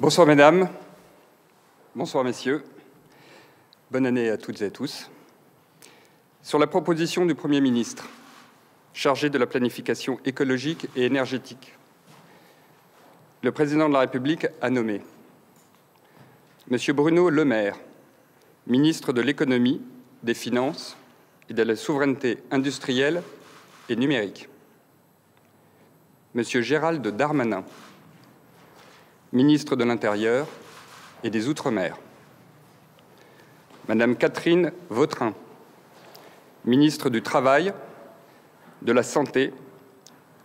Bonsoir mesdames, bonsoir messieurs, bonne année à toutes et à tous. Sur la proposition du Premier ministre chargé de la planification écologique et énergétique, le Président de la République a nommé M. Bruno Le Maire, ministre de l'économie, des finances et de la souveraineté industrielle et numérique. M. Gérald Darmanin, ministre de l'Intérieur et des Outre-mer. Madame Catherine Vautrin, ministre du Travail, de la Santé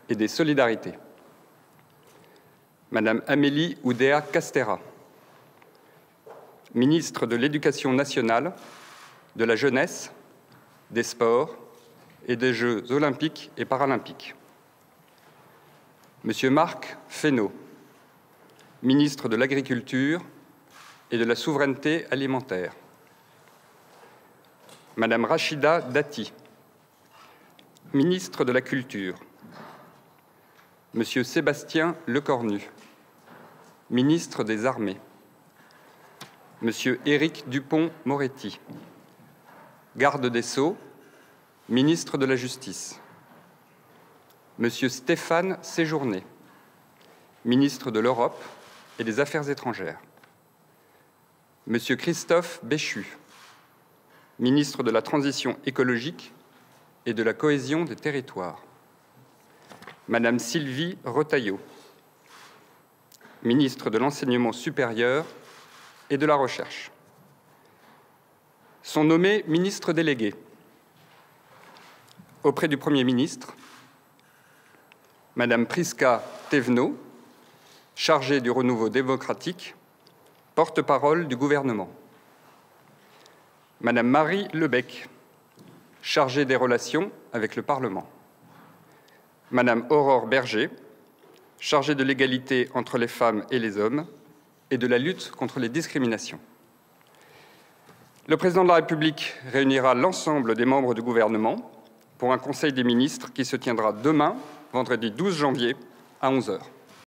et des Solidarités. Madame Amélie Oudéa Castera, ministre de l'Éducation nationale, de la jeunesse, des sports et des Jeux olympiques et paralympiques. Monsieur Marc Fesneau, ministre de l'Agriculture et de la Souveraineté alimentaire. Madame Rachida Dati, ministre de la Culture. Monsieur Sébastien Lecornu, ministre des Armées. Monsieur Éric Dupont-Moretti, garde des Sceaux, ministre de la Justice. Monsieur Stéphane Séjourné, ministre de l'Europe et des Affaires étrangères. Monsieur Christophe Béchu, ministre de la Transition écologique et de la cohésion des territoires. Madame Sylvie Retailleau, ministre de l'Enseignement supérieur et de la Recherche. Sont nommés ministres délégués auprès du Premier ministre Madame Priska Thévenot, chargée du renouveau démocratique, porte-parole du gouvernement. Madame Marie Lebec, chargée des relations avec le Parlement. Madame Aurore Berger, chargée de l'égalité entre les femmes et les hommes et de la lutte contre les discriminations. Le président de la République réunira l'ensemble des membres du gouvernement pour un Conseil des ministres qui se tiendra demain, vendredi 12 janvier, à 11 heures.